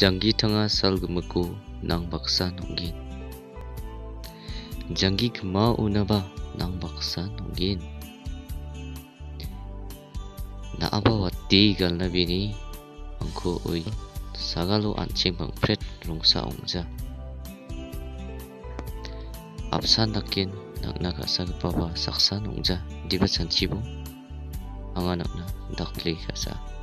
Janggi tengah sal gemeku nang baksa nunggin. janggi unaba nang baksa nonggin na·aba wate galna bini angko oi sagalo an·cheng pangpret rungsa ongja apsan daken nakna ka·sagipaba saksa nongja indiba jangchibo anga na daktli ka·sa.